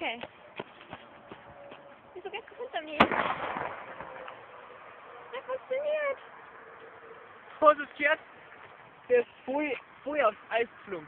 Okay. Wieso geht das hinter mir? Das funktioniert. Vorsicht jetzt! Der ist voll, voll aufs Eis geflogen.